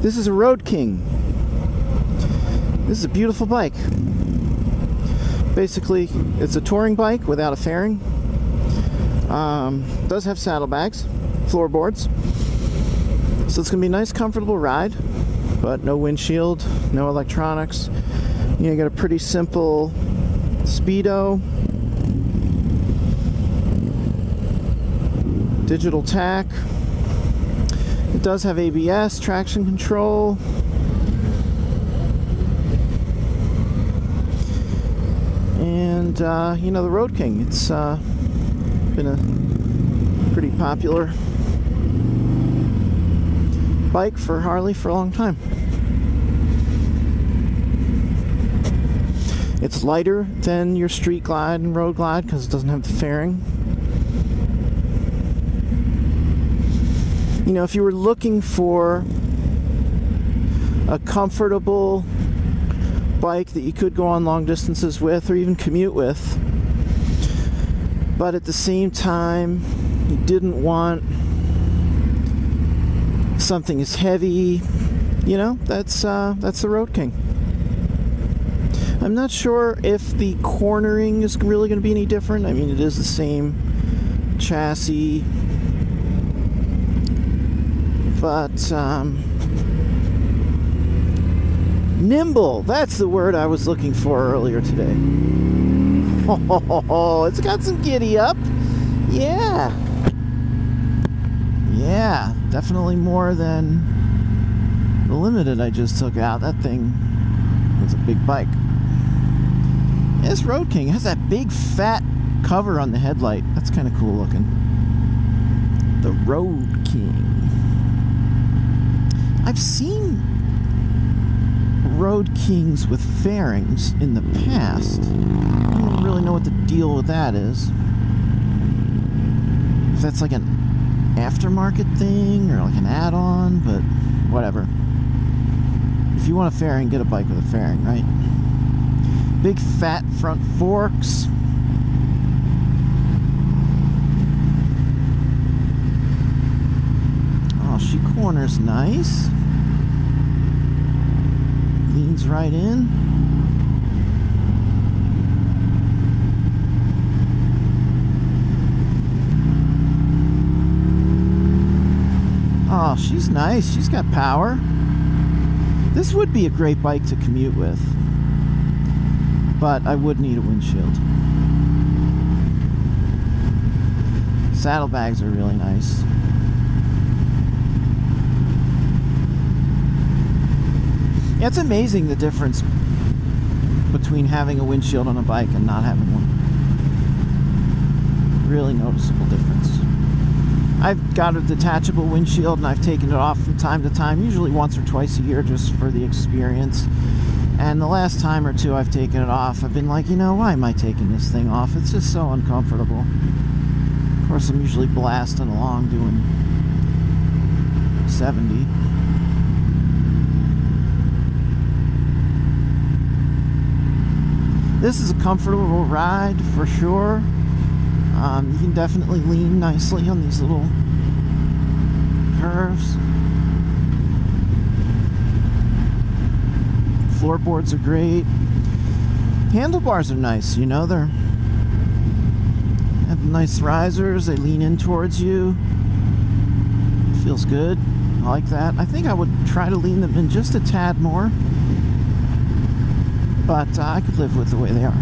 This is a Road King. This is a beautiful bike. Basically, it's a touring bike without a fairing. Um, does have saddlebags, floorboards. So it's gonna be a nice, comfortable ride, but no windshield, no electronics. You, know, you got a pretty simple speedo, digital tach. It does have ABS, traction control. And, uh, you know, the Road King. It's uh, been a pretty popular bike for Harley for a long time. It's lighter than your Street Glide and Road Glide because it doesn't have the fairing. you know, if you were looking for a comfortable bike that you could go on long distances with or even commute with, but at the same time, you didn't want something as heavy, you know, that's uh, that's the Road King. I'm not sure if the cornering is really going to be any different. I mean, it is the same chassis, but um, nimble. That's the word i was looking for earlier today. Oh it's got some giddy up. Yeah. Yeah definitely more than the limited i just took out. That thing was a big bike. This road king has that big fat cover on the headlight. That's kind of cool looking. The road king. I've seen Road Kings with fairings in the past. I don't really know what the deal with that is. If that's like an aftermarket thing or like an add-on, but whatever. If you want a fairing, get a bike with a fairing, right? Big fat front forks. Oh, she corners nice leans right in. Oh, she's nice. She's got power. This would be a great bike to commute with. But I would need a windshield. Saddlebags are really nice. Yeah, it's amazing the difference between having a windshield on a bike and not having one. Really noticeable difference. I've got a detachable windshield and I've taken it off from time to time, usually once or twice a year just for the experience. And the last time or two I've taken it off, I've been like, you know, why am I taking this thing off? It's just so uncomfortable. Of course, I'm usually blasting along doing 70. This is a comfortable ride for sure. Um, you can definitely lean nicely on these little curves. Floorboards are great. Handlebars are nice, you know, they're have nice risers, they lean in towards you. Feels good. I like that. I think I would try to lean them in just a tad more but uh, I could live with the way they are.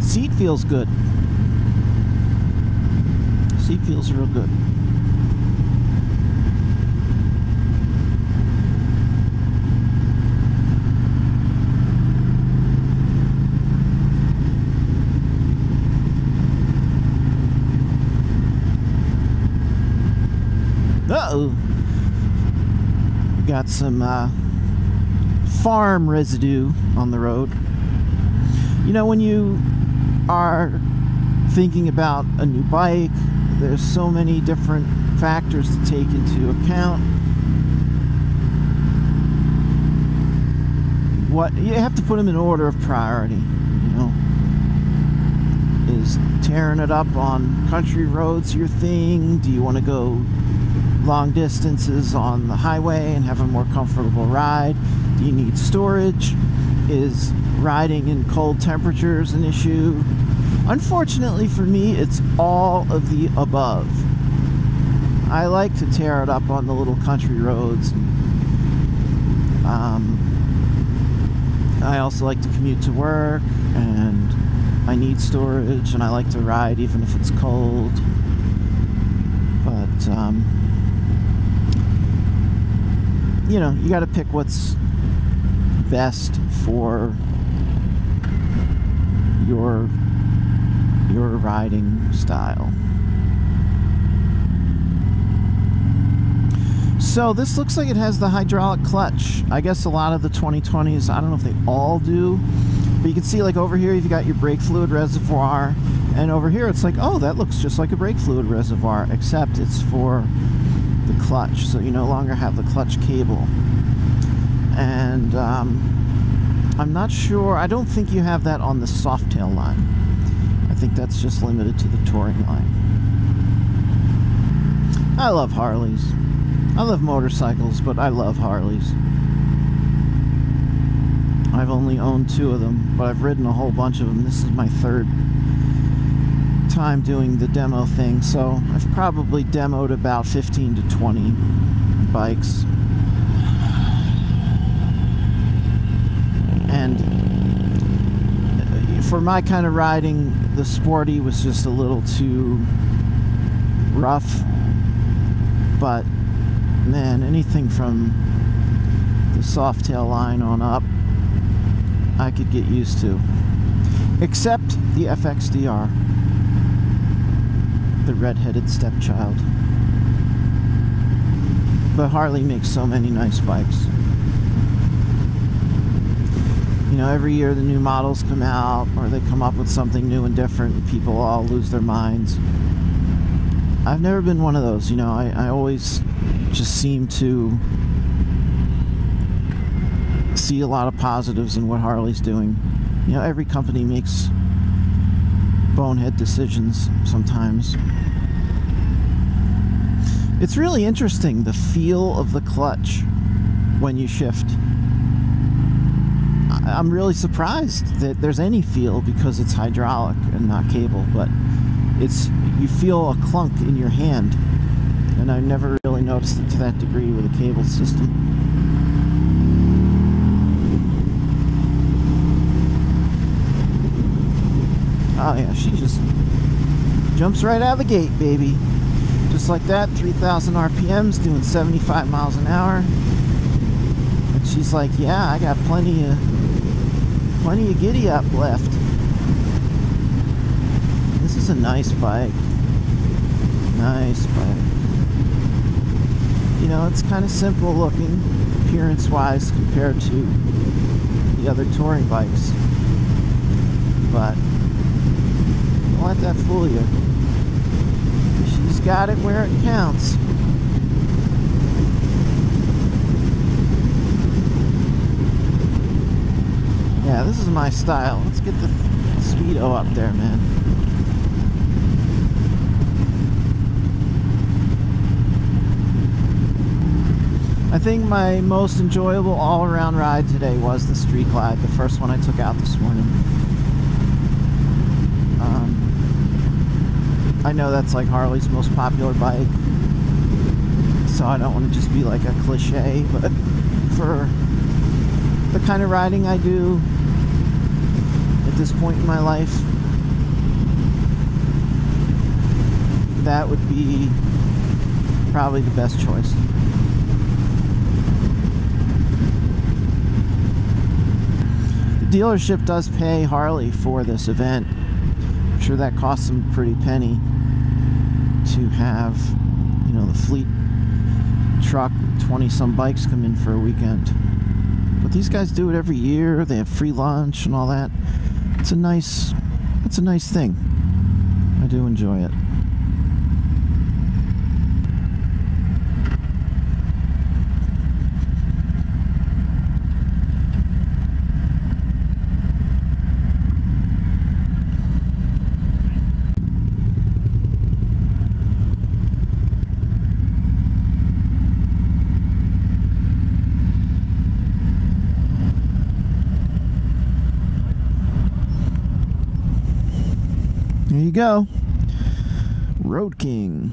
Seat feels good. Seat feels real good. Know, got some uh, farm residue on the road. You know, when you are thinking about a new bike, there's so many different factors to take into account. What you have to put them in order of priority, you know. Is tearing it up on country roads your thing? Do you want to go long distances on the highway and have a more comfortable ride? Do you need storage? Is riding in cold temperatures an issue? Unfortunately for me, it's all of the above. I like to tear it up on the little country roads. Um, I also like to commute to work and I need storage and I like to ride even if it's cold. But, um, you know, you got to pick what's best for your your riding style. So this looks like it has the hydraulic clutch. I guess a lot of the 2020s, I don't know if they all do, but you can see like over here you've got your brake fluid reservoir, and over here it's like, oh, that looks just like a brake fluid reservoir, except it's for the clutch, so you no longer have the clutch cable. And um, I'm not sure, I don't think you have that on the Softail line. I think that's just limited to the touring line. I love Harleys. I love motorcycles, but I love Harleys. I've only owned two of them, but I've ridden a whole bunch of them. This is my third time doing the demo thing, so I've probably demoed about 15 to 20 bikes. And uh, for my kind of riding, the sporty was just a little too rough. But man, anything from the Softail line on up, I could get used to. Except the FXDR, the red-headed stepchild. But Harley makes so many nice bikes. You know, every year the new models come out, or they come up with something new and different, and people all lose their minds. I've never been one of those, you know, I, I always just seem to see a lot of positives in what Harley's doing. You know, every company makes bonehead decisions sometimes. It's really interesting the feel of the clutch when you shift. I'm really surprised that there's any feel because it's hydraulic and not cable, but it's you feel a clunk in your hand and I never really noticed it to that degree with a cable system. Oh yeah, she just jumps right out of the gate, baby. Just like that, 3,000 RPMs, doing 75 miles an hour. And she's like, yeah, I got plenty of, plenty of giddy up left. This is a nice bike. Nice bike you know, it's kind of simple looking appearance wise compared to the other touring bikes. But don't let that fool you. She's got it where it counts. Yeah, this is my style. Let's get the speedo up there, man. I think my most enjoyable all-around ride today was the Street Glide, the first one I took out this morning. Um, I know that's like Harley's most popular bike, so I don't want to just be like a cliche, but for the kind of riding I do at this point in my life, that would be probably the best choice. The dealership does pay Harley for this event. I'm sure that costs them a pretty penny to have, you know, the fleet truck, 20 some bikes come in for a weekend. But these guys do it every year. They have free lunch and all that. It's a nice it's a nice thing. I do enjoy it. There you go. Road King.